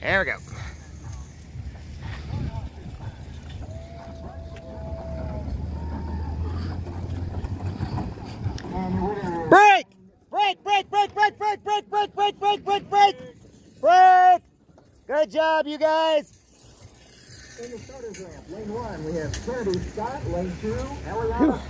There we go. Break! Break, break, break, break, break, break, break, break, break, break, break! Break! Good job, you guys! In the starter's ramp, lane one, we have Kennedy Scott, lane two, Eliana